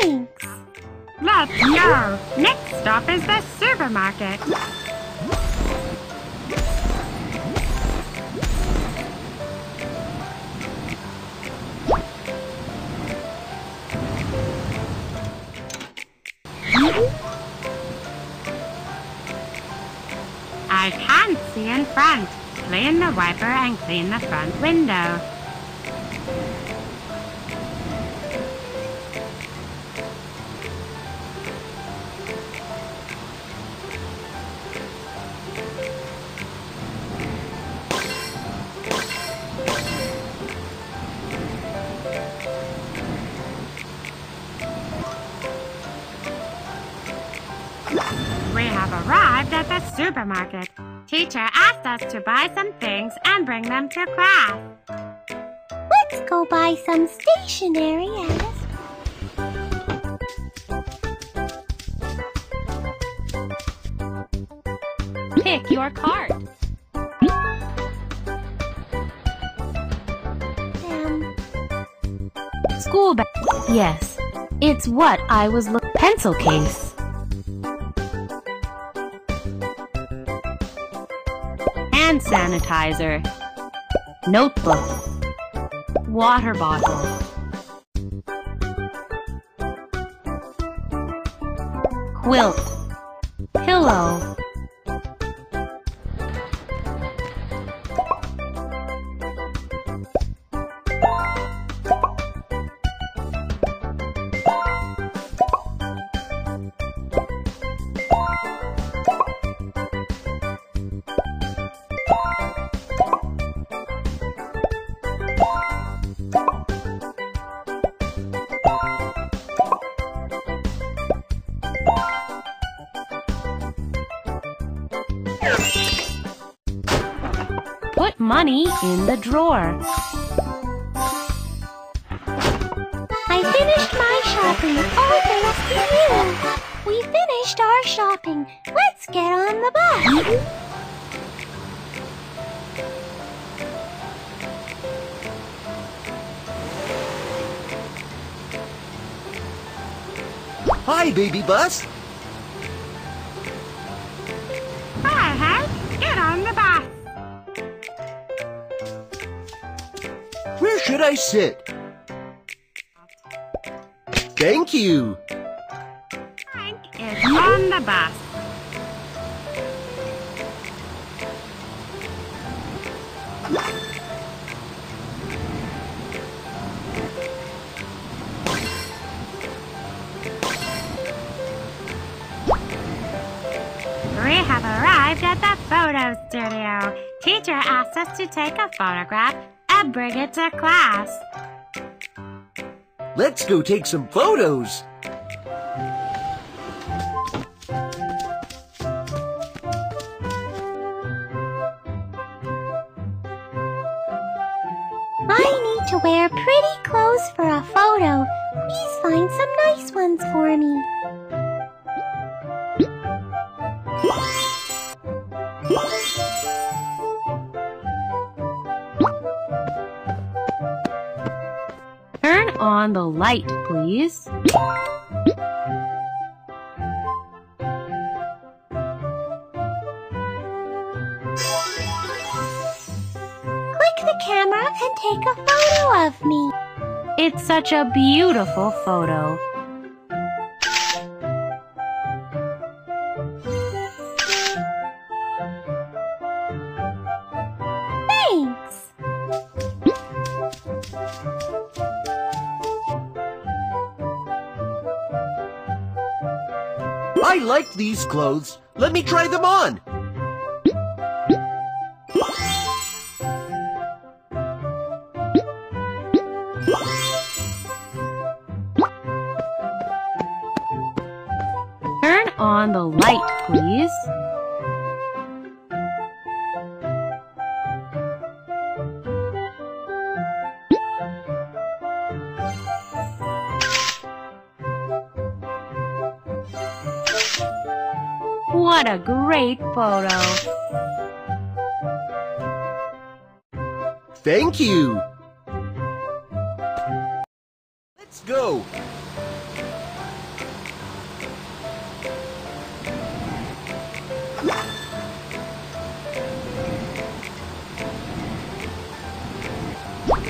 Thanks. Let's go. Next stop is the supermarket. I can't see in front. Clean the wiper and clean the front window. Arrived at the supermarket. Teacher asked us to buy some things and bring them to class. Let's go buy some stationery, Alice. Pick your card. Um, School bag. Yes, it's what I was look. Pencil case. Hand sanitizer. Notebook. Water bottle. Quilt. Pillow. Money in the drawer. I finished my shopping, all thanks to you. We finished our shopping. Let's get on the bus. Hi, baby bus. Should I sit? Thank you. Hank is on the bus. We have arrived at the photo studio. Teacher asked us to take a photograph and bring it to class. Let's go take some photos. I need to wear pretty clothes for a photo. Please find some nice ones for me. On the light, please. Click the camera and take a photo of me. It's such a beautiful photo. I like these clothes. Let me try them on. Turn on the light, please. What a great photo! Thank you! Let's go!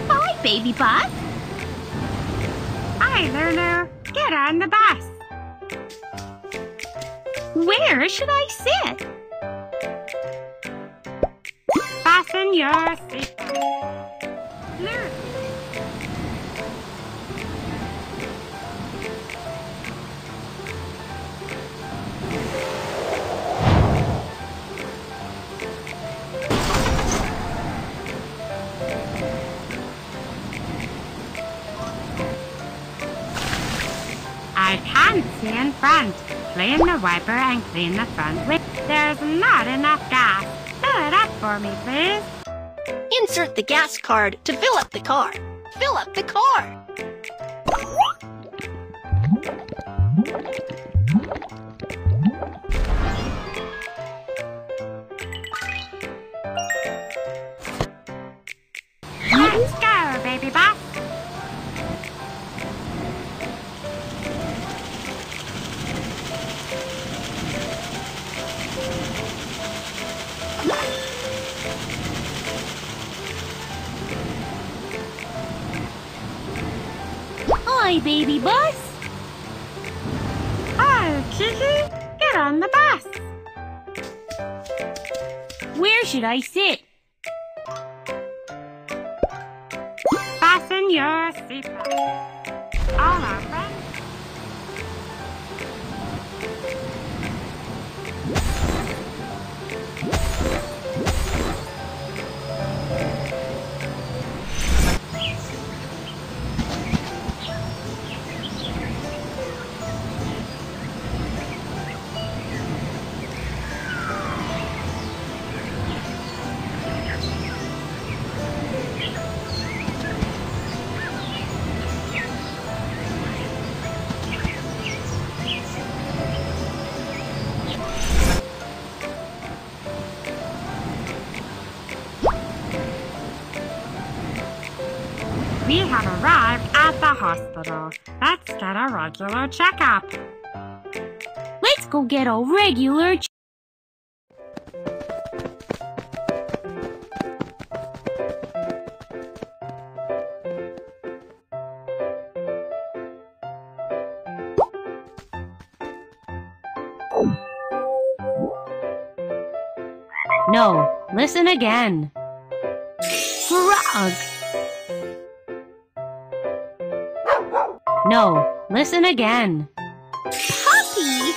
Hi, baby bus! Hi, learner. Get on the bus! Where should I sit? Fasten your seatbelt. Lulu. I can't see in front. Clean the wiper and clean the front wheel. There's not enough gas. Fill it up for me, please. Insert the gas card to fill up the car. Fill up the car. Hi, baby bus. Oh, Kiki, get on the bus. Where should I sit? We have arrived at the hospital. Let's get a regular checkup. Let's go get a regular. No, listen again. Frog. No, listen again. Puppy.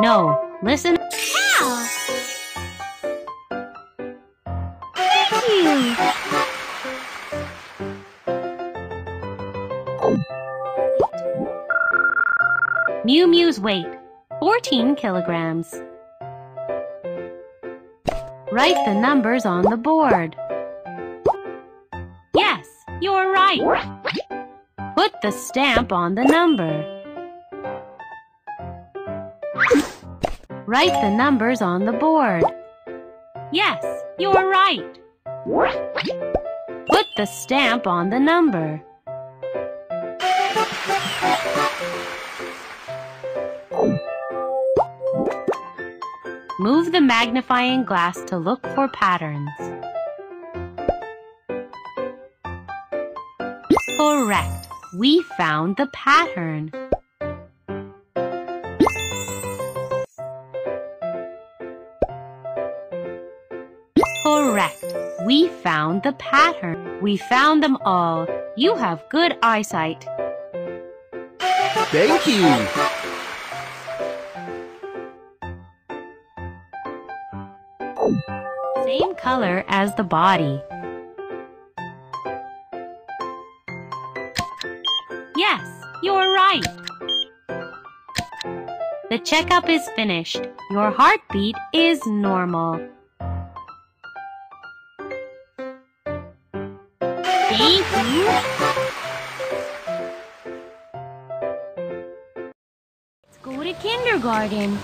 No, listen. Cow. Thank you. Mew Mew's weight 14 kilograms. Write the numbers on the board. You're right. Put the stamp on the number. Write the numbers on the board. Yes, you're right. Put the stamp on the number. Move the magnifying glass to look for patterns. Correct. We found the pattern. Correct. We found the pattern. We found them all. You have good eyesight. Thank you. Same color as the body. You're right. The checkup is finished. Your heartbeat is normal. Thank you. Let's go to kindergarten.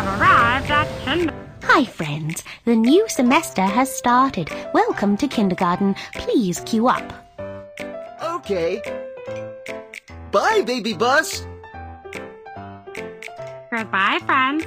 have arrived at Hi, friends. The new semester has started. Welcome to kindergarten. Please queue up. Okay. Bye, baby bus. Goodbye, friends.